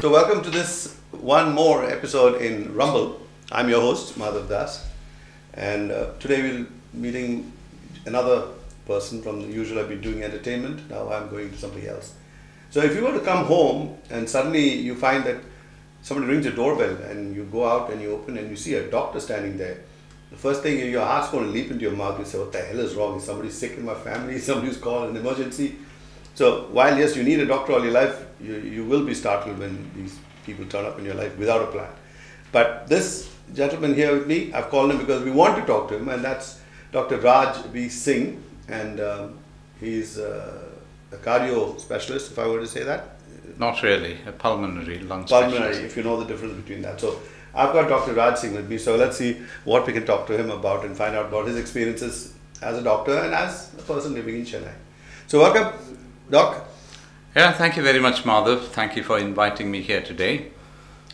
So, welcome to this one more episode in Rumble. I'm your host, Madhav Das, and uh, today we'll be meeting another person from the usual. I've been doing entertainment. Now I'm going to somebody else. So, if you were to come home and suddenly you find that somebody rings your doorbell and you go out and you open and you see a doctor standing there, the first thing your heart's going to leap into your mouth. You say, "What the hell is wrong? Is somebody sick in my family? Somebody's called an emergency." So while yes, you need a doctor all your life, you, you will be startled when these people turn up in your life without a plan. But this gentleman here with me, I've called him because we want to talk to him, and that's Dr. Raj B. Singh, and um, he's uh, a cardio specialist, if I were to say that. Not really, a pulmonary lung Pulmonary, specialist. if you know the difference between that. So I've got Dr. Raj Singh with me, so let's see what we can talk to him about and find out about his experiences as a doctor and as a person living in Chennai. So welcome, Doc. Yeah, thank you very much, Madhav. Thank you for inviting me here today.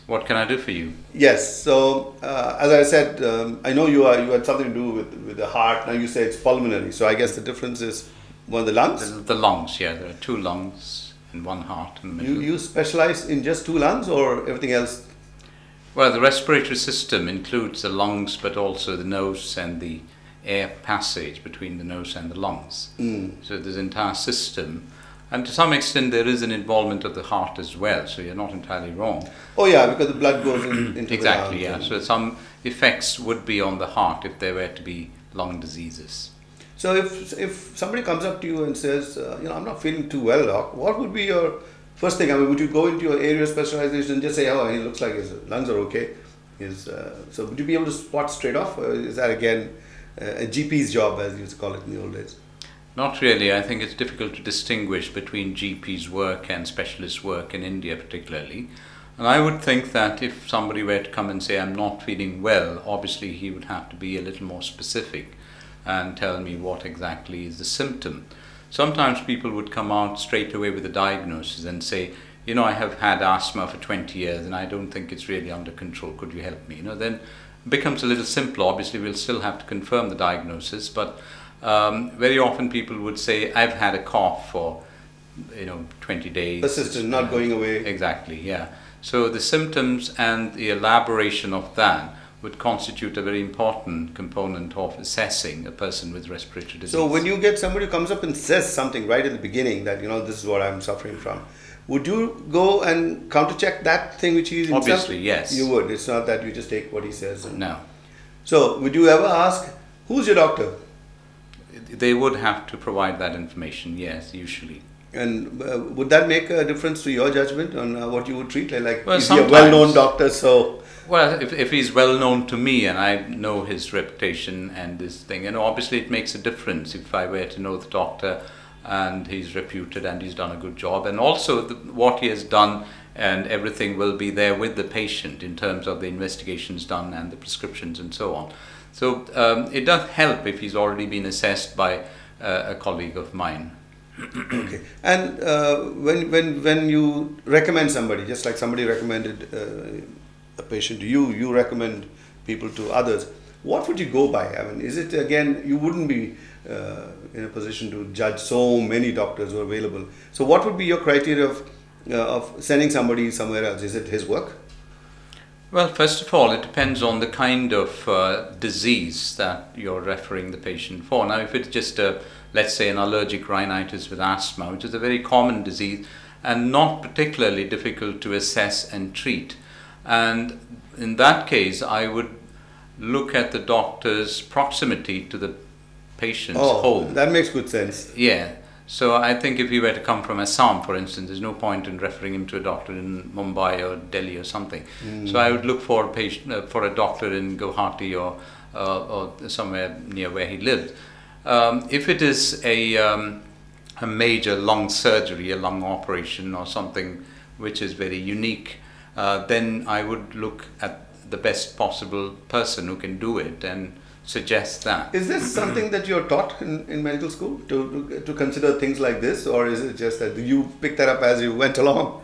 What can I do for you? Yes. So uh, as I said, um, I know you are you had something to do with with the heart. Now you say it's pulmonary. So I guess the difference is one of the The, lungs. the lungs, yeah, there are two lungs and one heart in the You middle. you specialize in just two lungs or everything else? Well, the respiratory system includes the lungs, but also the nose and the air passage between the nose and the lungs. Mm. So there's an entire system. And to some extent, there is an involvement of the heart as well, so you're not entirely wrong. Oh yeah, because the blood goes in, into. Exactly, yeah. So some effects would be on the heart if there were to be lung diseases. So if if somebody comes up to you and says, uh, you know, I'm not feeling too well, doc, what would be your first thing? I mean, would you go into your area of specialization and just say, oh, he looks like his lungs are okay? His, uh, so would you be able to spot straight off? Or is that again uh, a GP's job, as you used to call it in the old days? Not really. I think it's difficult to distinguish between GP's work and specialist work in India, particularly. And I would think that if somebody were to come and say, I'm not feeling well, obviously he would have to be a little more specific and tell me what exactly is the symptom. Sometimes people would come out straight away with a diagnosis and say, you know, I have had asthma for 20 years and I don't think it's really under control. Could you help me? You know, then becomes a little simpler. Obviously, we'll still have to confirm the diagnosis, but um, very often people would say, I've had a cough for, you know, 20 days. Persistent, not going away. Exactly, yeah. So the symptoms and the elaboration of that would constitute a very important component of assessing a person with respiratory disease. So when you get somebody who comes up and says something right at the beginning that you know this is what I'm suffering from, would you go and counter check that thing which he himself? Obviously, yes. You would. It's not that you just take what he says. And, no, So would you ever ask, who's your doctor? They would have to provide that information. Yes, usually. And uh, would that make a difference to your judgment on uh, what you would treat? Like, like Well, is he a well-known doctor? So Well, if, if he's well known to me and I know his reputation and this thing, and obviously it makes a difference if I were to know the doctor and he's reputed and he's done a good job, and also the, what he has done and everything will be there with the patient in terms of the investigations done and the prescriptions and so on. So um, it does help if he's already been assessed by uh, a colleague of mine. okay. And uh, when when when you recommend somebody, just like somebody recommended uh, a patient to you, you recommend people to others. What would you go by? I mean, is it again? You wouldn't be uh, in a position to judge so many doctors who are available. So, what would be your criteria of uh, of sending somebody somewhere else? Is it his work? Well, first of all, it depends on the kind of uh, disease that you're referring the patient for. Now, if it's just a, let's say, an allergic rhinitis with asthma, which is a very common disease and not particularly difficult to assess and treat, and in that case, I would look at the doctor's proximity to the patient's oh, home. that makes good sense. Yeah. So I think if he were to come from Assam, for instance, there's no point in referring him to a doctor in Mumbai or Delhi or something. So I would look for a patient, uh, for a doctor in Guwahati or uh, or somewhere near where he lived. Um, if it is a um, a major lung surgery, a lung operation, or something which is very unique, uh, then I would look at the best possible person who can do it and suggest that. Is this something that you're taught in, in medical school to, to to consider things like this, or is it just that you picked that up as you went along?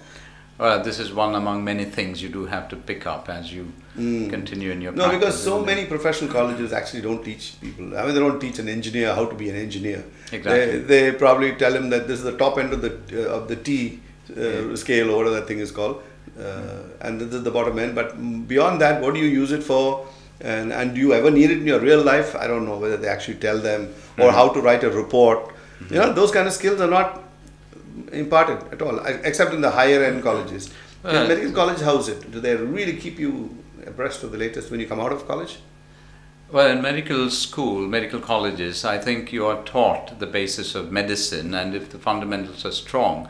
Well, this is one among many things you do have to pick up as you Mm. continue in your No, practice, because so many professional colleges actually don't teach people. I mean, they don't teach an engineer how to be an engineer. Exactly. They, they probably tell him that this is the top end of the uh, of the T uh, scale or whatever that thing is called, uh, and this is the bottom end. But beyond that, what do you use it for? And, and do you ever need it in your real life? I don't know whether they actually tell them or Mhm. how to write a report. You know, those kind of skills are not imparted at all, except in the higher end colleges. In Uh, medical college, how's it? Do they really keep you abreast of the latest when you come out of college? Well, in medical school, medical colleges, I think you are taught the basis of medicine, and if the fundamentals are strong,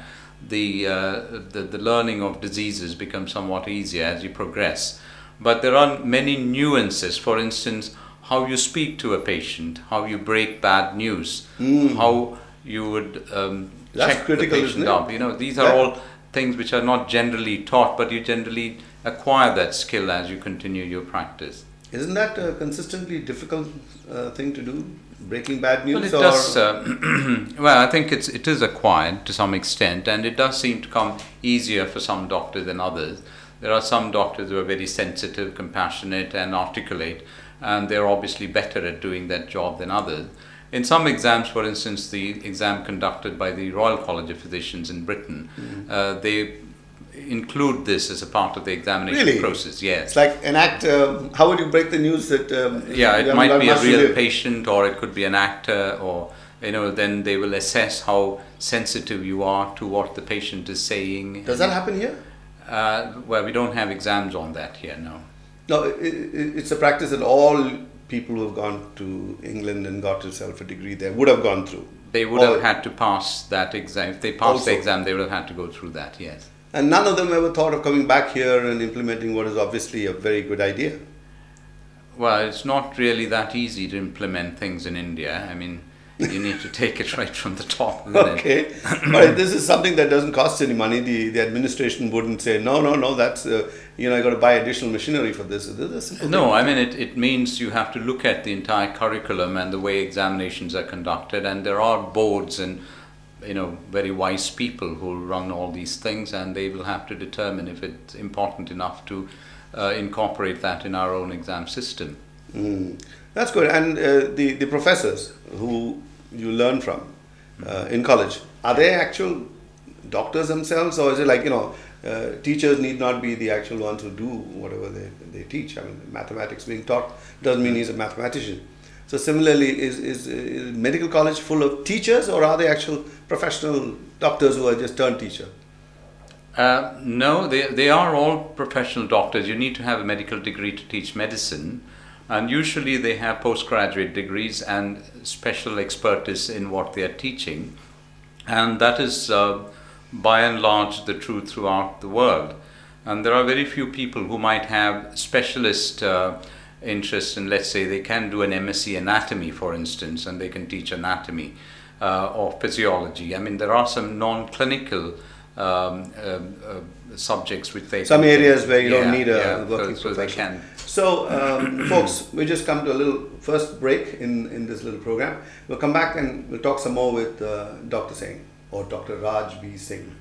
the, uh, the, the learning of diseases becomes somewhat easier as you progress. But there are many nuances. For instance, how you speak to a patient, how you break bad news, Mm. how you would um, check critical, the patient up. You know, these are That- all things which are not generally taught, but you generally acquire that skill as you continue your practice. Isn't that a consistently difficult uh, thing to do? Breaking bad news? Well, it or does. Uh, well, I think it's it is acquired to some extent, and it does seem to come easier for some doctors than others. There are some doctors who are very sensitive, compassionate, and articulate, and they're obviously better at doing that job than others. In some exams, for instance, the exam conducted by the Royal College of Physicians in Britain, Mm-hmm. uh, they include this as a part of the examination Really? process. Yes. It's like an act. Uh, how would you break the news that? Um, yeah it might be a real patient or it could be an actor or you know then they will assess how sensitive you are to what the patient is saying Does that happen here? Uh, well we don't have exams on that here no No, it, it, it's a practice that all people who have gone to England and got themselves a degree there would have gone through. they would Or- have had to pass that exam if they passed the exam they would have had to go through that yes And none of them ever thought of coming back here and implementing what is obviously a very good idea. well it's not really that easy to implement things in india i mean you need to take it right from the top? Okay, but this is something that doesn't cost any money. The, the administration wouldn't say, no, no, no, that's, uh, you know, I got to buy additional machinery for this. This is a simple No. I mean it, it means you have to look at the entire curriculum and the way examinations are conducted, and there are boards and you know very wise people who run all these things, and they will have to determine if it's important enough to uh, incorporate that in our own exam system. Mm. That's good. And uh, the, the professors who you learn from uh, in college, are they actual doctors themselves, or is it like, you know, uh, teachers need not be the actual ones who do whatever they, they teach? I mean, mathematics being taught doesn't mean he's a mathematician. So, similarly, is, is, is medical college full of teachers, or are they actual professional doctors who are just turned teacher? Uh, no, they, they are all professional doctors. You need to have a medical degree to teach medicine. And usually they have postgraduate degrees and special expertise in what they are teaching. And that is uh, by and large the truth throughout the world. And there are very few people who might have specialist uh, interests in, let's say, they can do an MSc anatomy, for instance, and they can teach anatomy uh, or physiology. I mean, there are some non clinical um, um, uh, subjects which they some areas where you yeah, don't need a yeah, working so, so they can. So, um, folks, we just come to a little first break in in this little program. We'll come back and we'll talk some more with uh, Dr. Singh or Dr. Raj B. Singh.